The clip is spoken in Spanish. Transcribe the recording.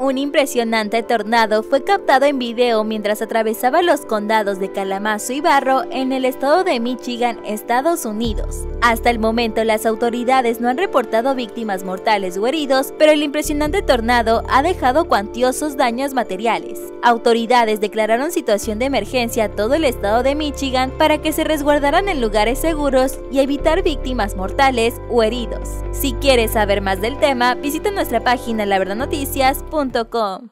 Un impresionante tornado fue captado en video mientras atravesaba los condados de Kalamazoo y Barro en el estado de Michigan, Estados Unidos. Hasta el momento las autoridades no han reportado víctimas mortales o heridos, pero el impresionante tornado ha dejado cuantiosos daños materiales. Autoridades declararon situación de emergencia a todo el estado de Michigan para que se resguardaran en lugares seguros y evitar víctimas mortales o heridos. Si quieres saber más del tema, visita nuestra página laverdadnoticias.com.